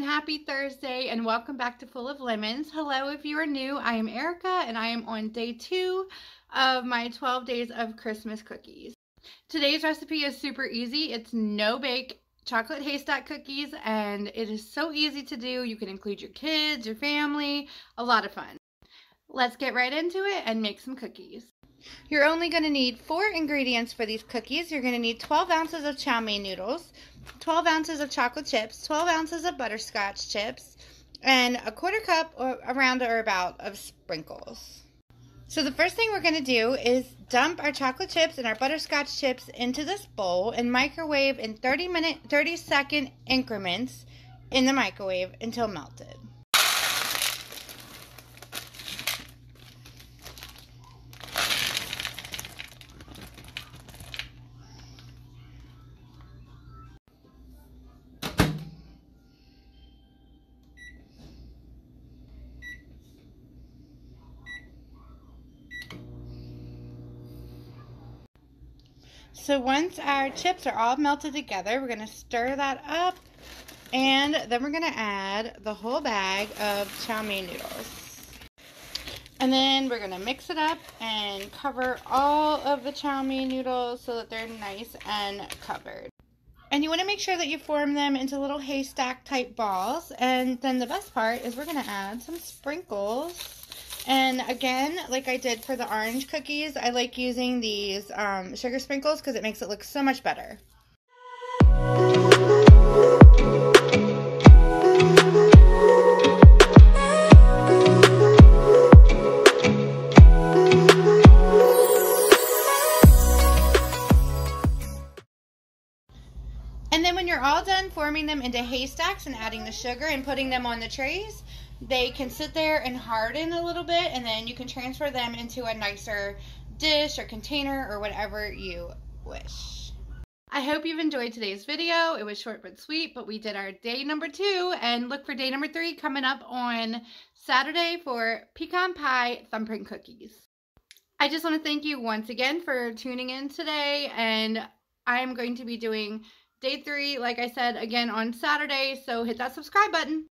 happy Thursday and welcome back to Full of Lemons. Hello, if you are new, I am Erica and I am on day two of my 12 days of Christmas cookies. Today's recipe is super easy. It's no bake chocolate haystack cookies and it is so easy to do. You can include your kids, your family, a lot of fun. Let's get right into it and make some cookies. You're only going to need four ingredients for these cookies. You're going to need 12 ounces of chow mein noodles, 12 ounces of chocolate chips, 12 ounces of butterscotch chips, and a quarter cup or around or about of sprinkles. So the first thing we're going to do is dump our chocolate chips and our butterscotch chips into this bowl and microwave in 30 minute 30 second increments in the microwave until melted. So once our chips are all melted together, we're going to stir that up. And then we're going to add the whole bag of chow mein noodles. And then we're going to mix it up and cover all of the chow mein noodles so that they're nice and covered. And you want to make sure that you form them into little haystack type balls. And then the best part is we're going to add some sprinkles and again, like I did for the orange cookies, I like using these um, sugar sprinkles because it makes it look so much better. And then when you're all done forming them into haystacks and adding the sugar and putting them on the trays, they can sit there and harden a little bit and then you can transfer them into a nicer dish or container or whatever you wish. I hope you've enjoyed today's video. It was short but sweet, but we did our day number two and look for day number three coming up on Saturday for pecan pie thumbprint cookies. I just want to thank you once again for tuning in today and I'm going to be doing day three, like I said, again on Saturday, so hit that subscribe button.